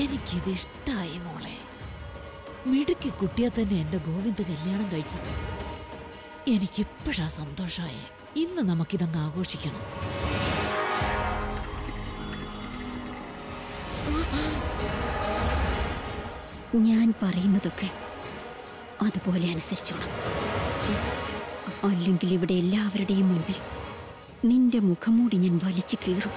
എനിക്കിത് ഇഷ്ടായി മോളെ. മിടുക്കി കുട്ടിയെ തന്നെ എന്റെ ഗോവിന്ദ് കല്യാണം കഴിച്ചത്. എനിക്കിപ്പോഴാ സന്തോഷമായി ഇന്ന് നമുക്കിതങ്ങ് ആഘോഷിക്കണം. ഞാൻ പറയുന്നതൊക്കെ അതുപോലെ അനുസരിച്ചോണം. അല്ലെങ്കിൽ ഇവിടെ എല്ലാവരുടെയും മുൻപിൽ നിന്റെ മുഖമൂടി ഞാൻ വലിച്ചു കീറും.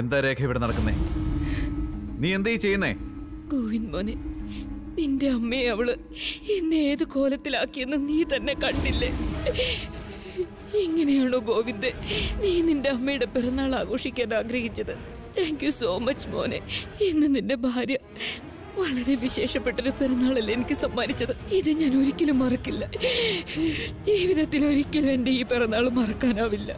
എന്താ രേഖ ഇവിടെ നടക്കുന്നേ? നീ എന്താ ചെയ്യുന്നേ? ഗോവിന്ദ് മോനെ നിന്റെ അമ്മയെ അവൾ എന്നെ ഏത് കോലത്തിലാക്കിയെന്ന് നീ തന്നെ കണ്ടില്ലേ? ഇങ്ങനെയാണോ ഗോവിന്ദ് നീ നിന്റെ അമ്മയുടെ പിറന്നാൾ ആഘോഷിക്കാൻ ആഗ്രഹിച്ചത്. താങ്ക് യു സോ മച്ച് മോനെ. ഇന്ന് നിന്റെ ഭാര്യ വളരെ വിശേഷപ്പെട്ടൊരു പിറന്നാളല്ലേ എനിക്ക് സമ്മാനിച്ചത്. ഇത് ഞാൻ ഒരിക്കലും മറക്കില്ല. ജീവിതത്തിൽ ഒരിക്കലും എന്റെ ഈ പിറന്നാൾ മറക്കാനാവില്ല.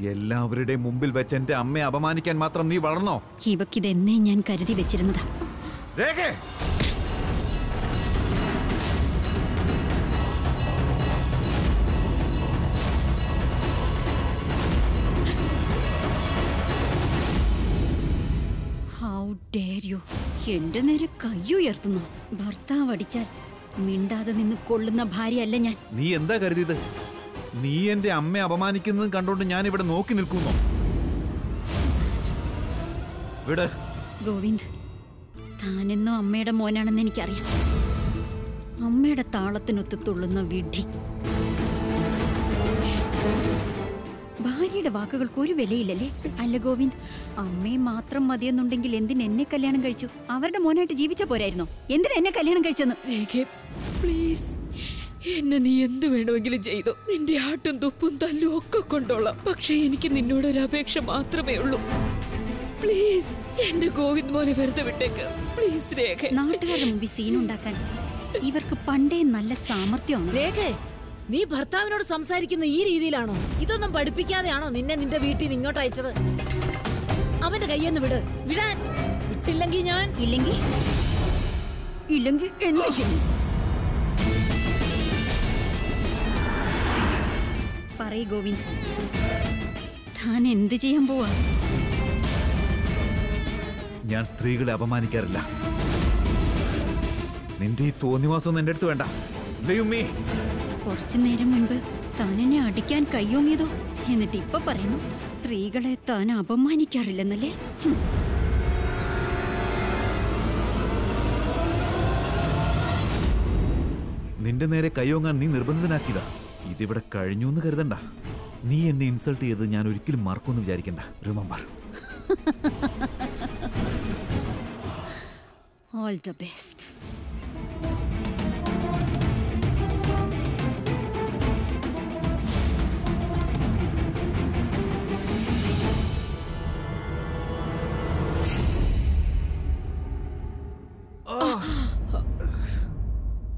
എല്ലാവരുടെയും മുമ്പിൽ വെച്ച് എന്റെ അമ്മയെ അപമാനിക്കാൻ മാത്രം നീ വളർന്നോ? ഇവക്കിതെന്നേ ഞാൻ കരുതി വെച്ചിരുന്നത്. രേഖേ! എന്റെ നേരെ കയ്യുയർത്തുന്നു. ഭർത്താവ് അടിച്ചാൽ മിണ്ടാതെ നിന്ന് കൊള്ളുന്ന ഭാര്യയല്ല ഞാൻ. നീ എന്താ കരുതിയത്? നീ എന്റെ അമ്മയെ അപമാനിക്കുന്നതും കണ്ടോണ്ട് ഞാൻ ഇവിടെ നോക്കി നിൽക്കുന്നു. ഇവിടെ ഗോവിന്ദ് താനെന്നും അമ്മയുടെ മോനാണെന്ന് എനിക്കറിയാം. അമ്മയുടെ താളത്തിനൊത്ത് തുള്ളുന്ന വിഡ്ഢി. ഭാര്യയുടെ വാക്കുകൾക്ക് ഒരു വിലയില്ലല്ലേ? അല്ല ഗോവിന്ദ് അമ്മയെ മാത്രം മതിയെന്നുണ്ടെങ്കിൽ എന്തിന് എന്നെ കല്യാണം കഴിച്ചു? അവരുടെ മോനായിട്ട് ജീവിച്ച പോരായിരുന്നോ? എന്തിനാ എന്നെ കല്യാണം കഴിച്ചെന്ന്? പ്ലീസ്. എന്നെ നീ എന്ത് വേണമെങ്കിലും ചെയ്തു. നിന്റെ ആട്ടും തുപ്പും തല്ലും ഒക്കെ കൊണ്ടോളാം. പക്ഷെ എനിക്ക് നിന്നോടൊരു അപേക്ഷ മാത്രമേ ഉള്ളൂ. പ്ലീസ് എന്റെ ഗോവിന്ദ് മോനെ വെറുതെ വിട്ടേക്ക്. പ്ലീസ് രേഖ. നാട്ടുകാരുടെ മുമ്പിൽ സീൻ ഉണ്ടാക്കാൻ ഇവർക്ക് പണ്ടേ നല്ല സാമർഥ്യമാണ്. രേഖ നീ ഭർത്താവിനോട് സംസാരിക്കുന്ന ഈ രീതിയിലാണോ? ഇതൊന്നും പഠിപ്പിക്കാതെയാണോ നിന്നെ നിന്റെ വീട്ടിൽ നിന്ന് ഇങ്ങോട്ട് അയച്ചത്? അവന്റെ കയ്യെന്ന് വിട്. വിടാൻ. വിട്ടില്ലെങ്കിൽ ഞാൻ ഇല്ലെങ്കിൽ ഇല്ലെങ്കിൽ എന്ത് ചെയ്യും? പറയ് ഗോവിന്ദ്. താൻ എന്ത് ചെയ്യാൻ പോവാ? ഞാൻ സ്ത്രീകളെ അപമാനിക്കാറില്ല. നിന്റെ ഈ തോന്നിവാസം എന്റെ അടുത്ത് വേണ്ട. കുറച്ചു നേരം മുൻപ് താൻ എന്നെ അടിക്കാൻ കയ്യോങ്ങിയതോ? എന്നിട്ട് ഇപ്പൊ പറയുന്നു സ്ത്രീകളെ താൻ അപമാനിക്കാറില്ലെന്നല്ലേ. നിന്റെ നേരെ കയ്യോങ്ങാൻ നീ നിർബന്ധിതനാക്കിയതാ. ഇതിവിടെ കഴിഞ്ഞു എന്ന് കരുതണ്ട. നീ എന്നെ ഇൻസൾട്ട് ചെയ്ത് ഞാൻ ഒരിക്കലും മറക്കുമെന്ന് വിചാരിക്കണ്ട. റിമംബർ ഓൾ ദ ബെസ്റ്റ്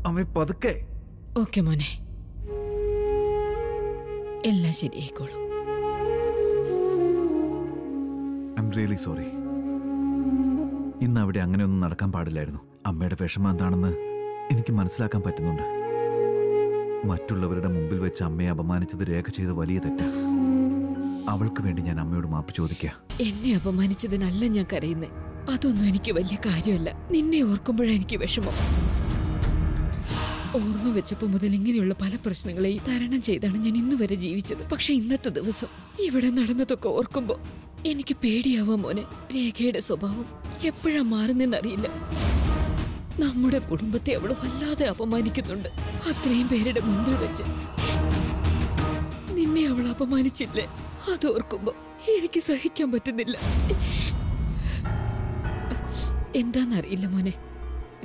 അമ്മ പതുക്കെ. ഓക്കെ മോനെ. എല്ലാം ശരിയായിക്കോളും. ഐ എം റിയലി സോറി ഇന്ന് അവിടെ അങ്ങനെയൊന്നും നടക്കാൻ പാടില്ലായിരുന്നു. അമ്മയുടെ വിഷമം എന്താണെന്ന് എനിക്ക് മനസ്സിലാക്കാൻ പറ്റുന്നുണ്ട്. മറ്റുള്ളവരുടെ മുമ്പിൽ വെച്ച് അമ്മയെ അപമാനിച്ചത് രേഖ ചെയ്ത വലിയ തെറ്റാ. അവൾക്ക് വേണ്ടി ഞാൻ അമ്മയോട് മാപ്പ് ചോദിക്കുക എന്നെ അപമാനിച്ചതിനല്ല ഞാൻ കരയുന്നേ. അതൊന്നും എനിക്ക് വലിയ കാര്യമല്ല. നിന്നെ ഓർക്കുമ്പോഴാണ് എനിക്ക് വിഷമം. ഓർമ്മ വെച്ചപ്പോ മുതൽ ഇങ്ങനെയുള്ള പല പ്രശ്നങ്ങളെയും തരണം ചെയ്താണ് ഞാൻ ഇന്ന് വരെ ജീവിച്ചത്. പക്ഷെ ഇന്നത്തെ ദിവസം ഇവിടെ നടന്നതൊക്കെ ഓർക്കുമ്പോ എനിക്ക് പേടിയാവാ മോനെ. രേഖയുടെ സ്വഭാവം എപ്പോഴാ മാറുന്നെന്നറിയില്ല. നമ്മുടെ കുടുംബത്തെ അവൾ വല്ലാതെ അപമാനിക്കുന്നുണ്ട്. അത്രയും പേരുടെ മുൻപിൽ വെച്ച് നിന്നെ അവൾ അപമാനിച്ചില്ലേ? അതോർക്കുമ്പോ എനിക്ക് സഹിക്കാൻ പറ്റുന്നില്ല. എന്താന്നറിയില്ല മോനെ.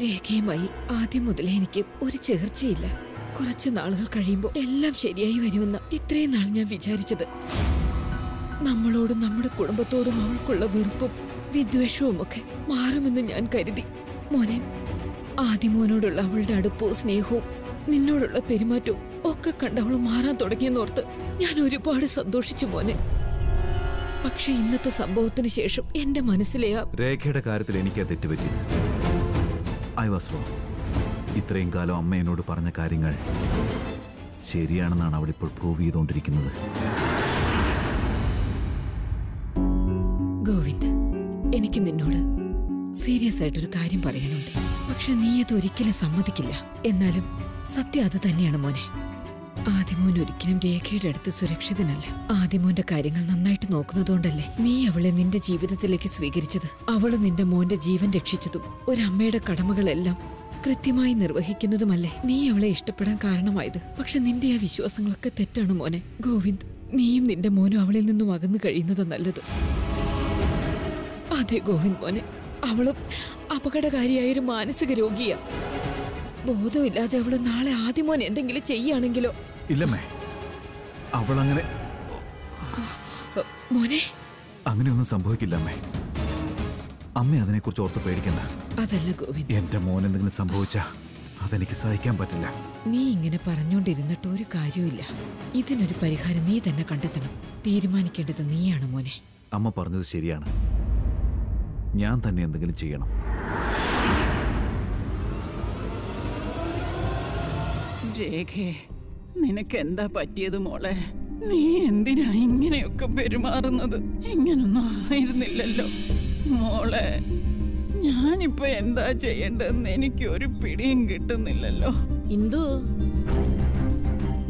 രേഖയുമായി ആദ്യം മുതൽ എനിക്ക് ഒരു ചേർച്ചയില്ല. കുറച്ച് നാളുകൾ കഴിയുമ്പോൾ എല്ലാം ശരിയായി വരുമെന്ന് ഇത്രയും നാൾ ഞാൻ വിചാരിച്ചത്. നമ്മളോടും നമ്മുടെ കുടുംബത്തോടും അവൾക്കുള്ള വെറുപ്പും വിദ്വേഷവും ഒക്കെ മാറുമെന്ന് ഞാൻ കരുതി. മോനെ ആദ്യമോനോടുള്ള അവളുടെ അടുപ്പവും സ്നേഹവും നിന്നോടുള്ള പെരുമാറ്റവും ഒക്കെ കണ്ട് അവൾ മാറാൻ തുടങ്ങിയെന്നോർത്ത് ഞാൻ ഒരുപാട് സന്തോഷിച്ചു മോനെ. പക്ഷെ ഇന്നത്തെ സംഭവത്തിന് ശേഷം എന്റെ മനസ്സിലെ രേഖയുടെ കാര്യത്തിൽ എനിക്ക് തെറ്റുപറ്റി. ഐ വാസ് റോങ് ഇത്രയും കാലം അമ്മ എന്നോട് പറഞ്ഞ കാര്യങ്ങൾ ശരിയാണെന്നാണ് അവൾ ഇപ്പോൾ പ്രൂവ് ചെയ്തുകൊണ്ടിരിക്കുന്നത്. ഗോവിന്ദ് എനിക്ക് നിന്നോട് സീരിയസ് ആയിട്ടൊരു കാര്യം പറയാനുണ്ട്. പക്ഷെ നീ അത് ഒരിക്കലും സമ്മതിക്കില്ല. എന്നാലും സത്യം അത് തന്നെയാണ് മോനെ. ആദിമോൻ ഒരിക്കലും രേഖയുടെ അടുത്ത് സുരക്ഷിതനല്ല. ആദിമോന്റെ കാര്യങ്ങൾ നന്നായിട്ട് നോക്കുന്നതുകൊണ്ടല്ലേ നീ അവളെ നിന്റെ ജീവിതത്തിലേക്ക് സ്വീകരിച്ചത്? അവൾ നിന്റെ മോന്റെ ജീവൻ രക്ഷിച്ചതും ഒരമ്മയുടെ കടമകളെല്ലാം കൃത്യമായി നിർവഹിക്കുന്നതുമല്ലേ? നീ അവളെ ഇഷ്ടപ്പെടാൻ കാരണമായത്. പക്ഷെ നിന്റെ ആ വിശ്വാസങ്ങളൊക്കെ തെറ്റാണ് മോനെ. ഗോവിന്ദ് നീയും നിന്റെ മോനും അവളിൽ നിന്നും അകന്നു കഴിയുന്നത് നല്ലത്. അതെ ഗോവിന്ദ് മോനെ അവൾ അപകടകാരിയായൊരു മാനസിക രോഗിയാ. ബോധമില്ലാതെ അവൾ നാളെ ആദ്യം മോൻ എന്തെങ്കിലും ചെയ്യുകയാണെങ്കിലോ ഇല്ലമ്മേ. അവൾ അങ്ങനെ മോനെ. അങ്ങനെയൊന്നും സംഭവിക്കില്ല അമ്മേ അമ്മ അതിനെക്കുറിച്ച് ഓർത്ത് പേടിക്കണ്ട. അതല്ല ഗോവിന്ദ്. എന്റെ മോൻ എന്തെങ്കിലും സംഭവിച്ചാ അതെനിക്ക് സഹിക്കാൻ പറ്റില്ല. നീ ഇങ്ങനെ പറഞ്ഞോണ്ടിരുന്നിട്ട് ഒരു കാര്യമില്ല ഇതിനൊരു പരിഹാരം നീ തന്നെ കണ്ടെത്തണം. തീരുമാനിക്കേണ്ടത് നീയാണ് മോനെ. അമ്മ പറഞ്ഞത് ശരിയാണ്. ഞാൻ തന്നെ എന്തെങ്കിലും ചെയ്യണം. രേഖേ നിനക്ക് എന്താ പറ്റിയത് മോളെ? നീ എന്തിനാ ഇങ്ങനെയൊക്കെ പെരുമാറുന്നത്? ഇങ്ങനൊന്നും ആയിരുന്നില്ലല്ലോ. മോളെ ഞാനിപ്പോ എന്താ ചെയ്യേണ്ടതെന്ന് എനിക്ക് ഒരു പിടിയും കിട്ടുന്നില്ലല്ലോ. ഇന്ദു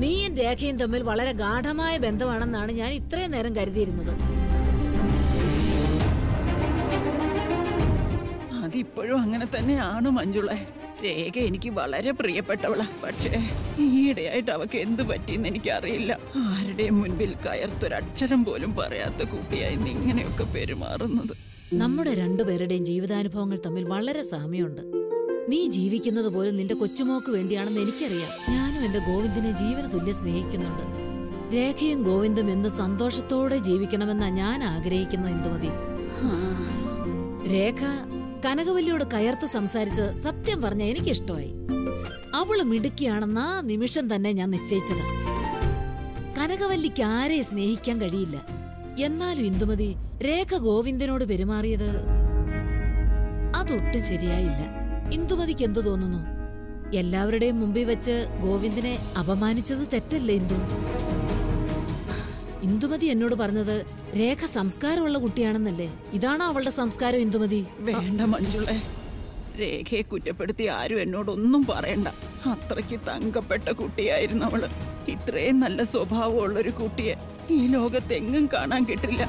നീയും രേഖയും തമ്മിൽ വളരെ ഗാഠമായ ബന്ധമാണെന്നാണ് ഞാൻ ഇത്രയും നേരം കരുതിയിരുന്നത്. അതിപ്പോഴും അങ്ങനെ തന്നെയാണ് മഞ്ജുളെ? രേഖ എനിക്ക് വളരെ പ്രിയപ്പെട്ടവളാ. പക്ഷേ ഈയിടെയായിട്ട് അവക്ക് എന്ത് പറ്റിയെന്ന് എനിക്കറിയില്ല. ആരുടെയും മുൻപിൽ കയർത്തൊരക്ഷരം പോലും പറയാത്ത കുട്ടിയായി നിങ്ങനെയൊക്കെ ഇങ്ങനെയൊക്കെ പെരുമാറുന്നത്. നമ്മുടെ രണ്ടുപേരുടെയും ജീവിതാനുഭവങ്ങൾ തമ്മിൽ വളരെ സാമ്യമുണ്ട്. നീ ജീവിക്കുന്നത് പോലും നിന്റെ കൊച്ചുമോക്ക് വേണ്ടിയാണെന്ന് എനിക്കറിയാം. ഞാനും എന്റെ ഗോവിന്ദിനെ ജീവന തുല്യ സ്നേഹിക്കുന്നുണ്ട്. രേഖയും ഗോവിന്ദും എന്ന് സന്തോഷത്തോടെ ജീവിക്കണമെന്നാ ഞാൻ ആഗ്രഹിക്കുന്ന ഇന്ദുമതി രേഖ കനകവല്ലിയോട് കയർത്ത് സംസാരിച്ച് സത്യം പറഞ്ഞ എനിക്കിഷ്ടമായി. അവൾ മിടുക്കിയാണെന്ന നിമിഷം തന്നെ ഞാൻ നിശ്ചയിച്ചത്. കനകവല്ലിക്ക് ആരെയും സ്നേഹിക്കാൻ കഴിയില്ല. എന്നാലും ഇന്ദുമതി രേഖ ഗോവിന്ദനോട് പെരുമാറിയത് അതൊട്ടും ശരിയായില്ല. ഇന്ദുമതിക്ക് എന്തു തോന്നുന്നു? എല്ലാവരുടെയും മുമ്പിൽ വെച്ച് ഗോവിന്ദനെ അപമാനിച്ചത് തെറ്റല്ലേ ഇന്ദു? ഇന്ദുമതി എന്നോട് പറഞ്ഞത് രേഖ സംസ്കാരമുള്ള കുട്ടിയാണെന്നല്ലേ? ഇതാണോ അവളുടെ സംസ്കാരം ഇന്ദുമതി? വേണ്ട മഞ്ജുളെ. രേഖയെ കുറ്റപ്പെടുത്തി ആരും എന്നോടൊന്നും പറയണ്ട. അത്രയ്ക്ക് തങ്കപ്പെട്ട കുട്ടിയായിരുന്നു അവൾ. ഇത്രയും നല്ല സ്വഭാവമുള്ള ഒരു കുട്ടിയെ ഈ ലോകത്തെങ്ങും കാണാൻ കിട്ടില്ല.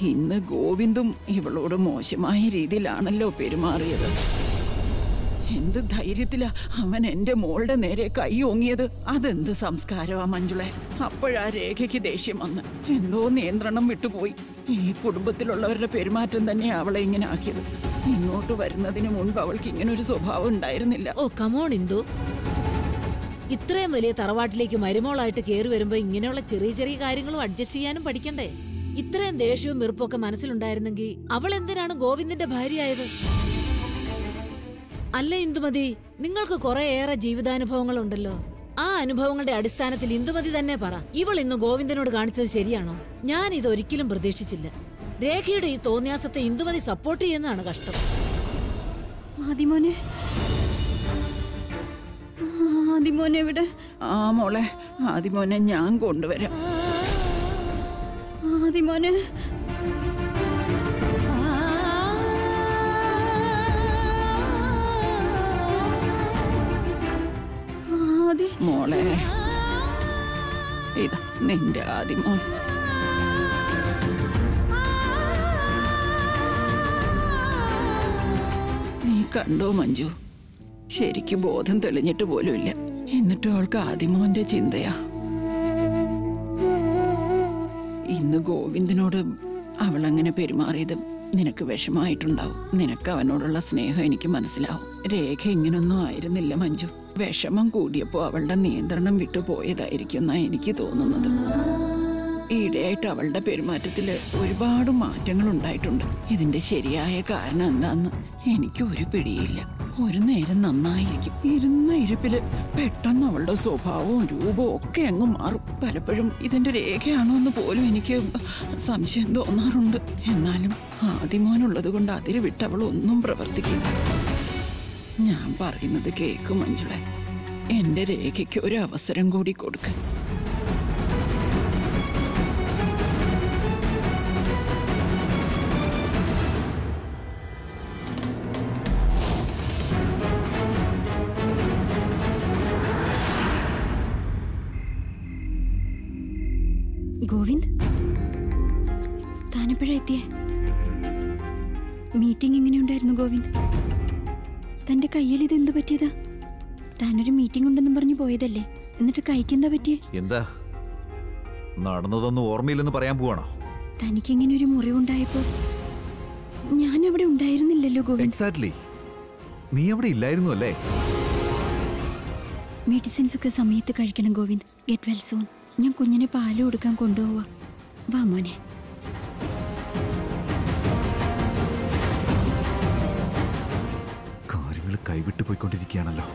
ഇന്ന് ഗോവിന്ദും ഇവളോട് മോശമായ രീതിയിലാണല്ലോ പെരുമാറിയത്. എന്ത് ധൈര്യത്തിലാ അവൻ എന്റെ മോളുടെ നേരെ കൈ ഓങ്ങിയത്? അതെന്ത് സംസ്കാരമാ മഞ്ജുളെ? അപ്പോഴാ രേഖയ്ക്ക് ദേഷ്യം വന്ന്. എന്തോ നിയന്ത്രണം വിട്ടുപോയി. ഈ കുടുംബത്തിലുള്ളവരുടെ പെരുമാറ്റം തന്നെ അവളെ ഇങ്ങനെ ആക്കിയത്. ഇങ്ങോട്ട് വരുന്നതിന് മുൻപ് അവൾക്ക് ഇങ്ങനെ ഒരു സ്വഭാവം ഉണ്ടായിരുന്നില്ല. Oh come on Indu. ഇത്രയും വലിയ തറവാട്ടിലേക്ക് മരുമോളായിട്ട് കയറി വരുമ്പോ ഇങ്ങനെയുള്ള ചെറിയ ചെറിയ കാര്യങ്ങളും അഡ്ജസ്റ്റ് ചെയ്യാനും പഠിക്കണ്ടേ? ഇത്രയും ദേഷ്യവും വെറുപ്പൊക്കെ മനസ്സിലുണ്ടായിരുന്നെങ്കിൽ അവൾ എന്തിനാണ് ഗോവിന്ദന്റെ ഭാര്യയായത്? അല്ല ഇന്ദുമതി നിങ്ങൾക്ക് കുറെയേറെ ജീവിതാനുഭവങ്ങളുണ്ടല്ലോ. ആ അനുഭവങ്ങളുടെ അടിസ്ഥാനത്തിൽ ഇന്ദുമതി തന്നെ പറ. ഇവൾ ഇന്ന് ഗോവിന്ദനോട് കാണിച്ചത് ശരിയാണോ? ഞാൻ ഇതൊരിക്കലും പ്രതീക്ഷിച്ചില്ല. രേഖയുടെ ഈ തോന്നിയാസത്തെ ഇന്ദുമതി സപ്പോർട്ട് ചെയ്യുന്നതാണ് കഷ്ടം. ആദിമോനെ. ആദിമോനെ ആ മോളെ ആദ്യമോനെ ഞാൻ കൊണ്ടുവരാം. ആദിമോനെ ആദി മോളെ. ഇതാ നിന്റെ ആദിമോൻ നീ കണ്ടോ മഞ്ജു? ശരിക്ക് ബോധം തെളിഞ്ഞിട്ട് പോലുമില്ല എന്നിട്ടും അവൾക്ക് ആദിമോന്റെ ചിന്തയാ. ഇന്ന് ഗോവിന്ദനോട് അങ്ങനെ പെരുമാറിയത് നിനക്ക് വിഷമായിട്ടുണ്ടാവും നിനക്ക് അവനോടുള്ള സ്നേഹം എനിക്ക് മനസ്സിലാവും. രേഖ ഇങ്ങനൊന്നും ആയിരുന്നില്ല മഞ്ജു. വിഷമം കൂടിയപ്പോൾ അവളുടെ നിയന്ത്രണം വിട്ടു പോയതായിരിക്കും എന്നാ എനിക്ക് തോന്നുന്നത്. ഈയിടെയായിട്ട് അവളുടെ പെരുമാറ്റത്തിൽ ഒരുപാട് മാറ്റങ്ങൾ ഉണ്ടായിട്ടുണ്ട് ഇതിന്റെ ശരിയായ കാരണം എന്താന്ന് എനിക്ക് ഒരു പിടിയില്ല. ഒരു നേരം നന്നായിരിക്കും. ഇരുന്ന ഇരിപ്പിൽ പെട്ടെന്ന് അവളുടെ സ്വഭാവവും രൂപവും ഒക്കെ അങ്ങ് മാറും. പലപ്പോഴും ഇതിന്റെ രേഖയാണോ എന്ന് പോലും എനിക്ക് സംശയം തോന്നാറുണ്ട്. എന്നാലും ആദ്യമോനുള്ളത് കൊണ്ട് അതിര് വിട്ട് അവൾ ഒന്നും പ്രവർത്തിക്കില്ല. ഞാൻ പറയുന്നത് കേക്കും മഞ്ജുളെ. എന്റെ രേഖയ്ക്ക് ഒരു അവസരം കൂടി കൊടുക്കുക കയ്യിൽ ഇത് എന്ത് പറ്റിയതാ? താനൊരു മീറ്റിംഗ് ഉണ്ടെന്നും പറഞ്ഞു പോയതല്ലേ? എന്നിട്ട് കൈക്കെന്താ പറ്റിയേ? എന്താ? നടന്നതൊന്നും ഓർമ്മയില്ലെന്ന് പറയാൻ പോവാണോ? തനിക്ക് ഇങ്ങനെ ഒരു മുറിവുണ്ടായപ്പോ ഞാൻ അവിടെ ഉണ്ടായിരുന്നില്ലല്ലോ ഗോവിന്ദ്. എക്സാക്ട്ലി നീ അവിടെ ഇല്ലായിരുന്നു അല്ലേ? മെഡിസിൻസ് ഒക്കെ സമയത്ത് കഴിക്കണം ഗോവിന്ദ്. ഗെറ്റ് വെൽ സോൺ ഞാൻ കുഞ്ഞിനെ പാൽ കൊടുക്കാൻ കൊണ്ടുപോവാ. വാ മോനെ. കാര്യങ്ങൾ കൈവിട്ടു പോയിക്കൊണ്ടിരിക്കുകയാണല്ലോ.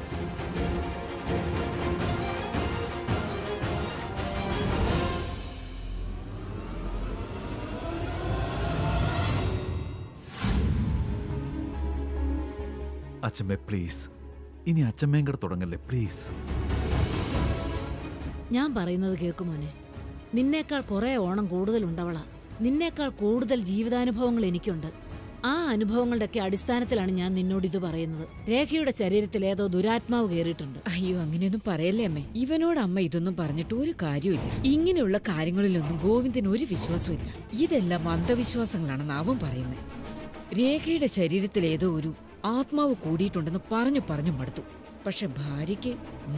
അച്ഛമ്മേ പ്ലീസ് ഇനി അച്ഛമ്മയും കൂടെ തുടങ്ങല്ലേ പ്ലീസ് ഞാൻ പറയുന്നത് കേൾക്കുമോനെ നിന്നേക്കാൾ കുറെ ഓണം കൂടുതൽ കൂടുതലുണ്ടവളാ. നിന്നേക്കാൾ കൂടുതൽ ജീവിതാനുഭവങ്ങൾ എനിക്കുണ്ട്. ആ അനുഭവങ്ങളുടെയൊക്കെ അടിസ്ഥാനത്തിലാണ് ഞാൻ നിന്നോട് ഇത് പറയുന്നത്. രേഖയുടെ ശരീരത്തിൽ ഏതോ ദുരാത്മാവ് കയറിയിട്ടുണ്ട്. അയ്യോ അങ്ങനെയൊന്നും പറയല്ലേ അമ്മേ? ഇവനോട് അമ്മ ഇതൊന്നും പറഞ്ഞിട്ട് ഒരു കാര്യമില്ല ഇങ്ങനെയുള്ള കാര്യങ്ങളിലൊന്നും ഗോവിന്ദന് ഒരു വിശ്വാസമില്ല ഇതെല്ലാം അന്ധവിശ്വാസങ്ങളാണെന്ന് അവൻ പറയുന്നത് രേഖയുടെ ശരീരത്തിൽ ഏതോ ഒരു ആത്മാവ് കൂടിയിട്ടുണ്ടെന്ന് പറഞ്ഞു പറഞ്ഞു മടുത്തു. പക്ഷെ ഭാര്യയ്ക്ക്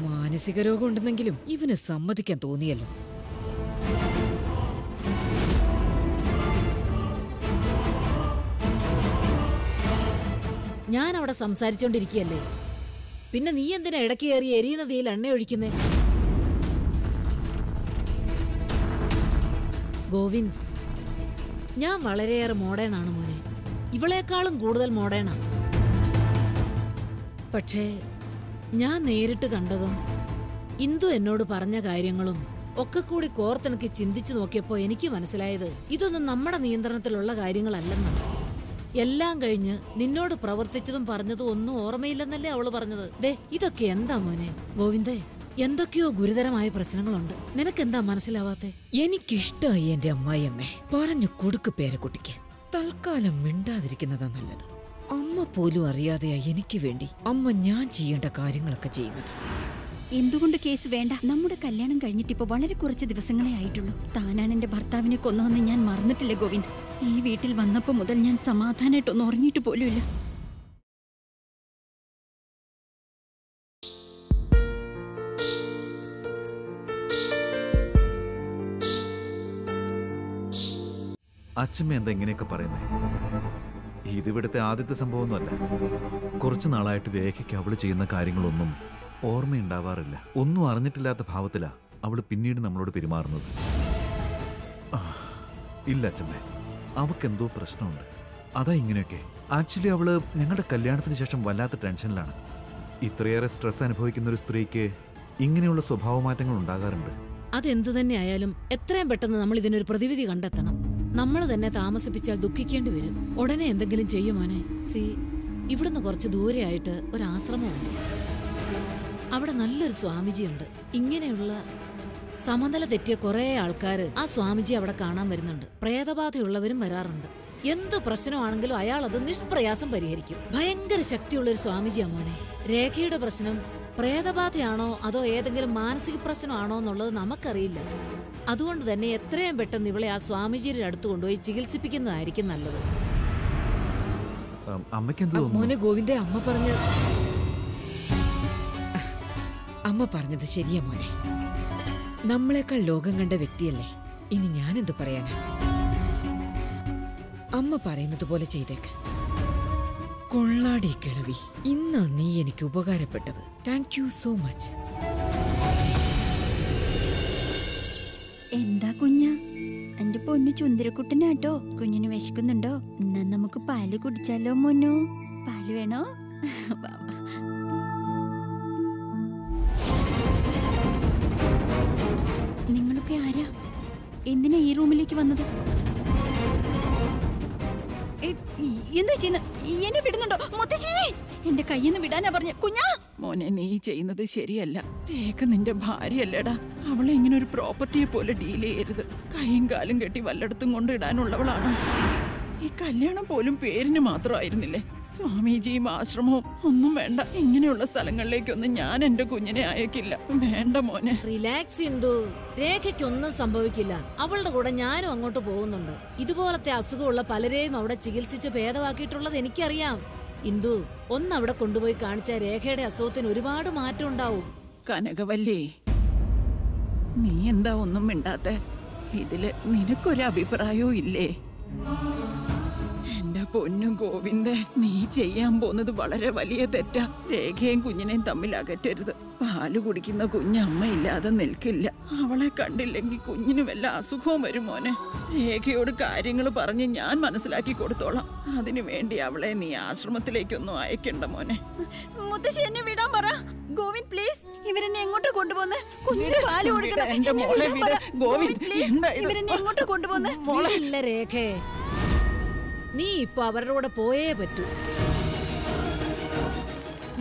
മാനസിക രോഗം ഉണ്ടെന്നെങ്കിലും ഇവന് സമ്മതിക്കാൻ തോന്നിയല്ലോ. ഞാൻ അവിടെ സംസാരിച്ചോണ്ടിരിക്കുകയല്ലേ പിന്നെ നീ എന്തിനാ ഇടയ്ക്ക് കയറി എരിയുന്ന തീയിൽ എണ്ണ ഒഴിക്കുന്നേ? ഗോവിന്ദ് ഞാൻ വളരെയേറെ മോഡേൺ ആണ് മോനെ. ഇവളെക്കാളും കൂടുതൽ മോഡേണാ. പക്ഷേ ഞാൻ നേരിട്ട് കണ്ടതും ഇന്ദു എന്നോട് പറഞ്ഞ കാര്യങ്ങളും ഒക്കെ കൂടി കോർത്തെനിക്ക് ചിന്തിച്ചു നോക്കിയപ്പോ എനിക്ക് മനസ്സിലായത് ഇതൊന്നും നമ്മുടെ നിയന്ത്രണത്തിലുള്ള കാര്യങ്ങളല്ലെന്നാണ്. എല്ലാം കഴിഞ്ഞ് നിന്നോട് പ്രവർത്തിച്ചതും പറഞ്ഞതും ഒന്നും ഓർമ്മയില്ലെന്നല്ലേ അവൾ പറഞ്ഞത്. ദേ ഇതൊക്കെ എന്താ മോനെ? ഗോവിന്ദേ എന്തൊക്കെയോ ഗുരുതരമായ പ്രശ്നങ്ങളുണ്ട്. നിനക്കെന്താ മനസ്സിലാവാത്തെ? എനിക്കിഷ്ടമായി എന്റെ അമ്മായിയമ്മേ. പറഞ്ഞു കൊടുക്ക് പേരക്കുട്ടിക്ക്. തൽക്കാലം മിണ്ടാതിരിക്കുന്നതാ നല്ലത്. അമ്മ പോലും അറിയാതെയാ എനിക്ക് വേണ്ടി അമ്മ ഞാൻ ചെയ്യേണ്ട കാര്യങ്ങളൊക്കെ ചെയ്യുന്നത്. എന്തുകൊണ്ട് കേസ് വേണ്ട? നമ്മുടെ കല്യാണം കഴിഞ്ഞിട്ട് ഇപ്പൊ വളരെ കുറച്ച് ദിവസങ്ങളെ ആയിട്ടുള്ളൂ. താനാണ് എന്റെ ഭർത്താവിനെ കൊന്നതെന്ന് ഞാൻ മറന്നിട്ടില്ല ഗോവിന്ദ്. ഈ വീട്ടിൽ വന്നപ്പോ മുതൽ ഞാൻ സമാധാനമായിട്ടൊന്നും ഉറങ്ങിയിട്ട് പോലുമില്ല. അച്ഛമ്മ എന്താ ഇങ്ങനെയൊക്കെ പറയുന്നേ? ഇതിവിടുത്തെ ആദ്യത്തെ സംഭവമൊന്നുമല്ല. കുറച്ചു നാളായിട്ട് രേഖയ്ക്ക് അവൾ ചെയ്യുന്ന കാര്യങ്ങളൊന്നും ഓർമ്മയുണ്ടാവാറില്ല. ഒന്നും അറിഞ്ഞിട്ടില്ലാത്ത ഭാവത്തിലാ അവൾ പിന്നീട് നമ്മളോട് പെരുമാറുന്നത്. ഇല്ല അച്ഛമ്മേ അവക്കെന്തോ പ്രശ്നമുണ്ട്. അതാ ഇങ്ങനെയൊക്കെ. ആക്ച്വലി അവൾ ഞങ്ങളുടെ കല്യാണത്തിന് ശേഷം വല്ലാത്ത ടെൻഷനിലാണ്. ഇത്രയേറെ സ്ട്രെസ് അനുഭവിക്കുന്ന ഒരു സ്ത്രീക്ക് ഇങ്ങനെയുള്ള സ്വഭാവമാറ്റങ്ങൾ ഉണ്ടാകാറുണ്ട്. അതെന്തു തന്നെ ആയാലും എത്രയും പെട്ടെന്ന് നമ്മൾ ഇതിനൊരു പ്രതിവിധി കണ്ടെത്തണം. നമ്മൾ തന്നെ താമസിപ്പിച്ചാൽ ദുഃഖിക്കേണ്ടി വരും. ഉടനെ എന്തെങ്കിലും ചെയ്യുമോനെ സി ഇവിടുന്ന് കുറച്ച് ദൂരെയായിട്ട് ഒരു ആശ്രമമുണ്ട്. അവിടെ നല്ലൊരു സ്വാമിജിയുണ്ട്. ഇങ്ങനെയുള്ള സമനില തെറ്റിയ കുറേ ആൾക്കാർ ആ സ്വാമിജി അവിടെ കാണാൻ വരുന്നുണ്ട്. പ്രേതബാധയുള്ളവരും വരാറുണ്ട്. എന്ത് പ്രശ്നമാണെങ്കിലും അയാൾ അത് നിഷ്പ്രയാസം പരിഹരിക്കും. ഭയങ്കര ശക്തിയുള്ള ഒരു സ്വാമിജിയാ മോനെ. രേഖയുടെ പ്രശ്നം പ്രേതബാധയാണോ അതോ ഏതെങ്കിലും മാനസിക പ്രശ്നമാണോ എന്നുള്ളത് നമുക്കറിയില്ല. അതുകൊണ്ട് തന്നെ എത്രയും പെട്ടെന്ന് ഇവളെ ആ സ്വാമിജിയുടെ അടുത്ത് കൊണ്ടുപോയി ചികിത്സിപ്പിക്കുന്നതായിരിക്കും നല്ലത്. അമ്മയ്ക്ക് എന്ത് മോനെ ഗോവിന്ദ അമ്മ പറഞ്ഞ അമ്മ പറഞ്ഞത് ശരിയാ മോനെ. നമ്മളെക്കാൾ ലോകം കണ്ട വ്യക്തിയല്ലേ? ഇനി ഞാനെന്തു പറയാനാ? അമ്മ പറയുന്നത് പോലെ ചെയ്തേക്ക്. കൊള്ളാടി കിളവി. ഇന്നാ നീ എനിക്ക് ഉപകാരപ്പെട്ടത്. താങ്ക് യു സോ മച്ച് എന്താ കുഞ്ഞ? എന്റെ പൊന്നു ചുന്ദരക്കുട്ടനാട്ടോ കുഞ്ഞിന് വിശക്കുന്നുണ്ടോ? എന്നാ നമുക്ക് പാൽ കുടിച്ചാലോ മോനു? പാൽ വേണോ? എന്തിനാ ഈ റൂമിലേക്ക് വന്നത്? എന്താ ചെയ്യുന്ന? എന്നെ വിടുന്നുണ്ടോ? മുത്തശ്ശി! എന്റെ കയ്യിൽ നിന്ന് വിടാനാ പറഞ്ഞ. കുഞ്ഞാ! മോനെ നീ ചെയ്യുന്നത് ശരിയല്ല. രേഖ നിന്റെ ഭാര്യയല്ലേടാ. അവളെ ഇങ്ങനെ ഒരു പ്രോപ്പർട്ടിയെ പോലെ ഡീൽ ചെയ്യരുത്. കൈയും കാലും കെട്ടി വല്ലയിടത്തും കൊണ്ടിടാനുള്ളവളാണ്. ഈ കല്യാണം പോലും പേരിന് മാത്രമായിരുന്നില്ലേ? സ്വാമിജിയും ആശ്രമവും ഒന്നും വേണ്ട. ഇങ്ങനെയുള്ള സ്ഥലങ്ങളിലേക്കൊന്നും ഞാൻ എന്റെ കുഞ്ഞിനെ അയക്കില്ല. വേണ്ട മോനെ. റിലാക്സ് ഇന്ദു രേഖയ്ക്കൊന്നും സംഭവിക്കില്ല. അവളുടെ കൂടെ ഞാനും അങ്ങോട്ട് പോകുന്നുണ്ട്. ഇതുപോലത്തെ അസുഖമുള്ള പലരെയും അവിടെ ചികിത്സിച്ച് ഭേദമാക്കിയിട്ടുള്ളത് എനിക്കറിയാം. ഇന്ദു ഒന്ന് അവിടെ കൊണ്ടുപോയി കാണിച്ച രേഖയുടെ അസുഖത്തിന് ഒരുപാട് മാറ്റം ഉണ്ടാവും. കനകവല്ലി നീ എന്താ ഒന്നും മിണ്ടാത്ത? ഇതിൽ നിനക്കൊരു അഭിപ്രായവും ഇല്ലേ? എന്റെ പൊന്നും ഗോവിന്ദ നീ ചെയ്യാൻ പോകുന്നത് വളരെ വലിയ തെറ്റാ. രേഖയും കുഞ്ഞിനെയും തമ്മിൽ അകറ്റരുത്. പാൽ കുടിക്കുന്ന കുഞ്ഞ് അമ്മയില്ലാതെ നിൽക്കില്ല. അവളെ കണ്ടില്ലെങ്കിൽ കുഞ്ഞിന് വല്ല അസുഖവും വരും മോനെ. രേഖയോട് കാര്യങ്ങൾ പറഞ്ഞ് ഞാൻ മനസ്സിലാക്കി കൊടുത്തോളാം. അതിനു വേണ്ടി അവളെ നീ ആശ്രമത്തിലേക്കൊന്നും അയക്കണ്ട മോനെ. മുത്തശ്ശി എന്നെ വിടാൻ പറ. ഗോവിന്ദ് പ്ലീസ് ഇവരെന്നെ എങ്ങോട്ട് കൊണ്ടുപോന്ന്? കുഞ്ഞിന് പാൽ കൊടുക്കണം. ഗോവിന്ദ്, പ്ലീസ് ഇവരെന്നെ എങ്ങോട്ട് കൊണ്ടുപോന്ന്? ഇല്ല രേഖേ. നീ ഇപ്പൊ അവരുടെ കൂടെ പോയേ പറ്റൂ.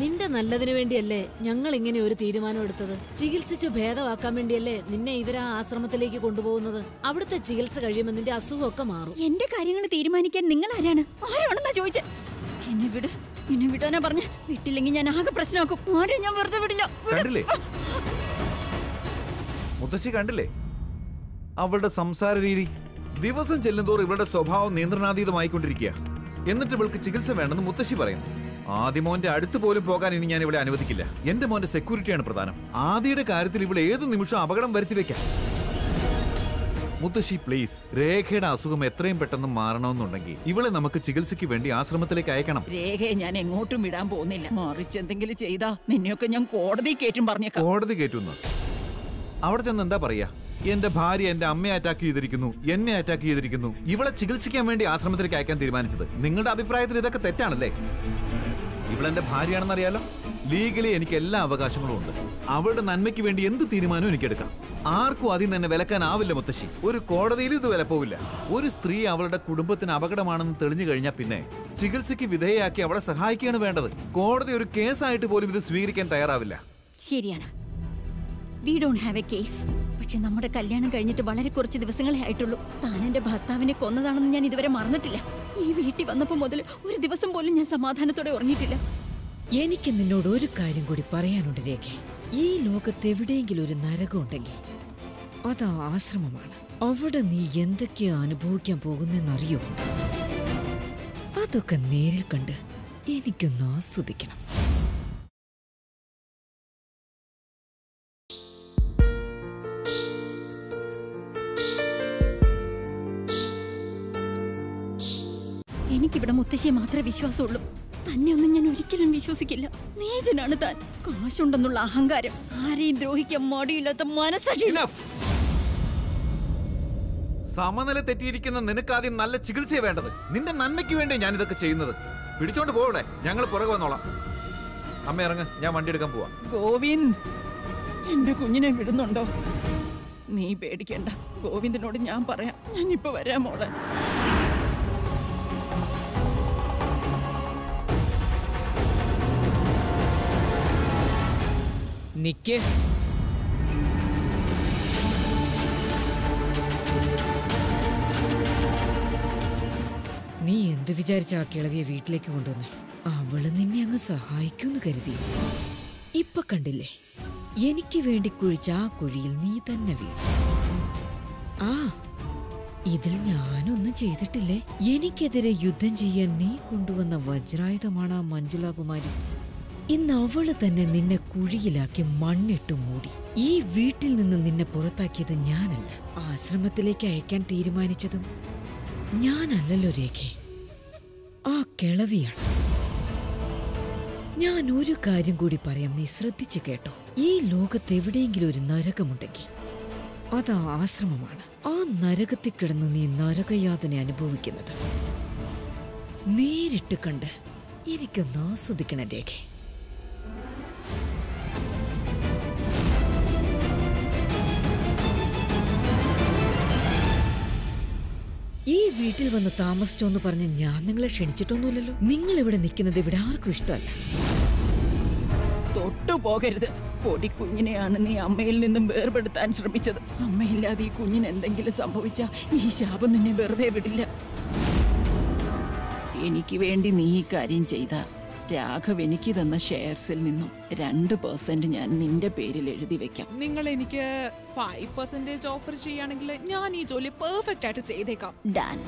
നിന്റെ നല്ലതിനു വേണ്ടിയല്ലേ ഞങ്ങൾ ഇങ്ങനെ ഒരു തീരുമാനം എടുത്തത്? ചികിത്സിച്ചു ഭേദമാക്കാൻ വേണ്ടിയല്ലേ നിന്നെ ഇവരാ ആശ്രമത്തിലേക്ക് കൊണ്ടുപോകുന്നത്? അവിടുത്തെ ചികിത്സ കഴിയുമ്പോൾ നിന്റെ അസുഖമൊക്കെ മാറും. എന്റെ കാര്യങ്ങൾ തീരുമാനിക്കാൻ നിങ്ങൾ ആരാണ്? ആരാണെന്നാ ചോദിച്ചേ? എന്നെ വിട് എന്നെ വിടാനാ പറഞ്ഞു. വിട്ടില്ലെങ്കിൽ ഞാൻ ആകെ പ്രശ്നമാക്കും. ആരും ഞാൻ വെറുതെ വിടില്ല. കണ്ടില്ലേ? മുത്തശ്ശി കണ്ടില്ലേ? അവളുടെ സംസാര രീതി. ദിവസം ചെല്ലുന്തോറും ഇവളുടെ സ്വഭാവം നിയന്ത്രണാതീതമായിക്കൊണ്ടിരിക്കുക. എന്നിട്ട് ഇവൾക്ക് ചികിത്സ വേണമെന്ന് മുത്തശ്ശി പറയുന്നു. ആദ്യ മോന്റെ അടുത്ത് പോലും പോകാൻ ഇനി ഞാൻ ഇവിടെ അനുവദിക്കില്ല. എന്റെ മോന്റെ സെക്യൂരിറ്റിയാണ് പ്രധാനം. ആദിയുടെ കാര്യത്തിൽ ഇവിടെ ഏത് നിമിഷം അപകടം വരുത്തി വെക്കാം. മുത്തശ്ശി പ്ലീസ് രേഖയുടെ അസുഖം എത്രയും പെട്ടെന്ന് മാറണമെന്നുണ്ടെങ്കിൽ ഇവളെ നമുക്ക് ചികിത്സയ്ക്ക് വേണ്ടി ആശ്രമത്തിലേക്ക് അയക്കണം. രേഖയെ ഞാൻ എങ്ങോട്ടും വിടാൻ പോകുന്നില്ല. മറിച്ച് എന്തെങ്കിലും ചെയ്താ നിന്നെയൊക്കെ ഞാൻ കോടതി കേറ്റും പറഞ്ഞു കോടതി കേറ്റുന്നു അവിടെ ചെന്ന് എന്താ പറയാ? എന്റെ ഭാര്യ എന്റെ അമ്മയെ അറ്റാക്ക് ചെയ്തിരിക്കുന്നു എന്നെ അറ്റാക്ക് ചെയ്തിരിക്കുന്നു. ഇവളെ ചികിത്സിക്കാൻ വേണ്ടി ആശ്രമത്തിലേക്ക് അയക്കാൻ തീരുമാനിച്ചത്. നിങ്ങളുടെ അഭിപ്രായത്തിൽ ഇതൊക്കെ തെറ്റാണല്ലേ? ഇവളെന്റെ ഭാര്യയാണെന്ന് അറിയാലോ? ലീഗലി എനിക്ക് എല്ലാ അവകാശങ്ങളും ഉണ്ട്. അവളുടെ നന്മയ്ക്ക് വേണ്ടി എന്ത് തീരുമാനവും എനിക്ക് എടുക്കാം ആർക്കും അതിൽ തന്നെ വിലക്കാനാവില്ല മുത്തശ്ശി. ഒരു കോടതിയിലും ഇത് വിലപ്പോവില്ല ഒരു സ്ത്രീ അവളുടെ കുടുംബത്തിന് അപകടമാണെന്ന് തെളിഞ്ഞു കഴിഞ്ഞാൽ പിന്നെ ചികിത്സയ്ക്ക് വിധേയയാക്കി അവളെ സഹായിക്കുകയാണ് വേണ്ടത്. കോടതി ഒരു കേസായിട്ട് പോലും ഇത് സ്വീകരിക്കാൻ തയ്യാറാവില്ല. ശരിയാണ്. We don't have a case പക്ഷെ നമ്മുടെ കല്യാണം കഴിഞ്ഞിട്ട് വളരെ കുറച്ച് ദിവസങ്ങളെ ആയിട്ടുള്ളൂ. താൻ എന്റെ ഭർത്താവിനെ കൊന്നതാണെന്ന് ഞാൻ ഇതുവരെ മറന്നിട്ടില്ല. ഈ വീട്ടിൽ വന്നപ്പോൾ മുതൽ ഒരു ദിവസം പോലും ഞാൻ സമാധാനത്തോടെ ഉറങ്ങിയിട്ടില്ല. എനിക്ക് നിന്നോട് ഒരു കാര്യം കൂടി പറയാനുണ്ട് രേഖ. ഈ ലോകത്ത് എവിടെയെങ്കിലും ഒരു നരകം ഉണ്ടെങ്കിൽ അത് ആശ്രമമാണ്. അവിടെ നീ എന്തൊക്കെയാ അനുഭവിക്കാൻ പോകുന്നെന്നറിയോ അതൊക്കെ നേരിൽ കണ്ട് എനിക്കൊന്ന് ആസ്വദിക്കണം. മുത്തശ്ശിയെ മാത്രമേ വിശ്വാസമുള്ളൂ. തന്നെ ഒന്നും ഞാൻ ഒരിക്കലും വിശ്വസിക്കില്ല. നീചനാണ് താൻ. കാശുണ്ടെന്നുള്ള അഹങ്കാരം ആരെയും ദ്രോഹിക്കാൻ മടിയില്ലാത്ത മനസ്സാക്ഷി. സമനില തെറ്റിയിരിക്കുന്ന നിനക്കാദ്യം നല്ല ചികിത്സയെ വേണ്ടത്. നിന്റെ നന്മയ്ക്ക് വേണ്ടി ഞാൻ ഇതൊക്കെ ചെയ്യുന്നത്. പിടിച്ചോണ്ട് പോവളെ ഞങ്ങൾ പുറകെ വന്നോളാം. അമ്മ ഇറങ്ങ്. ഞാൻ വണ്ടി എടുക്കാൻ പോവാ. ഗോവിന്ദ് എന്റെ കുഞ്ഞിനെ വിടുന്നുണ്ടോ? നീ പേടിക്കണ്ട. ഗോവിന്ദനോട് ഞാൻ പറയാം. ഞാനിപ്പോ വരാം മോളെ. നിക്കേ നീ എന്ത് വിചാരിച്ച ആ കിളവിയെ വീട്ടിലേക്ക് കൊണ്ടുവന്നേ? അവൾ നിന്നെ അങ്ങ് സഹായിക്കൂന്ന് കരുതി. ഇപ്പൊ കണ്ടില്ലേ? എനിക്ക് വേണ്ടി കുഴിച്ച ആ കുഴിയിൽ നീ തന്നെ വീണു. ആ ഇതിൽ ഞാനൊന്നും ചെയ്തിട്ടില്ലേ? എനിക്കെതിരെ യുദ്ധം ചെയ്യാൻ നീ കൊണ്ടുവന്ന വജ്രായുധമാണ് ആ മഞ്ജുള കുമാരി ഇന്ന് അവൾ തന്നെ നിന്നെ കുഴിയിലാക്കി മണ്ണിട്ട് മൂടി. ഈ വീട്ടിൽ നിന്ന് നിന്നെ പുറത്താക്കിയത് ഞാനല്ല. ആശ്രമത്തിലേക്ക് അയക്കാൻ തീരുമാനിച്ചതും ഞാനല്ലല്ലോ രേഖേ. ആ കിളവിയാണ്. ഞാൻ ഒരു കാര്യം കൂടി പറയാം നീ ശ്രദ്ധിച്ചു കേട്ടോ. ഈ ലോകത്ത് എവിടെയെങ്കിലും ഒരു നരകമുണ്ടെങ്കിൽ അത് ആശ്രമമാണ്. ആ നരകത്തിൽ കിടന്ന് നീ നരകയാതന അനുഭവിക്കുന്നത്. നേരിട്ട് കണ്ട് എനിക്കൊന്ന് ആസ്വദിക്കണം രേഖേ. വീട്ടിൽ വന്ന് താമസിച്ചോന്ന് പറഞ്ഞ് ഞാൻ നിങ്ങളെ ക്ഷണിച്ചിട്ടൊന്നുമില്ലല്ലോ. നിങ്ങൾ ഇവിടെ നിൽക്കുന്നത് ഇവിടെ ആർക്കും ഇഷ്ടമല്ല. തൊട്ടു പോകരുത്. പൊടി കുഞ്ഞിനെയാണ് നീ അമ്മയിൽ നിന്നും വേർപെടുത്താൻ ശ്രമിച്ചത്. അമ്മയില്ലാതെ ഈ കുഞ്ഞിന് എന്തെങ്കിലും സംഭവിച്ച ഈ ശാപം നിന്നെ വെറുതെ വിടില്ല. എനിക്ക് വേണ്ടി നീ ഈ കാര്യം ചെയ്ത. രാഘവ് എനിക്ക് തന്ന ഷെയർസിൽ നിന്നും രണ്ട് പെർസെന്റ് ഞാൻ നിന്റെ പേരിൽ എഴുതി വെക്കാം. നിങ്ങൾ എനിക്ക് ഫൈവ് പെർസെന്റേജ് ഓഫർ ചെയ്യുകയാണെങ്കിൽ ഞാൻ ഈ ജോലി പെർഫെക്റ്റ് ആയിട്ട് ചെയ്തേക്കാം. ഡാൻ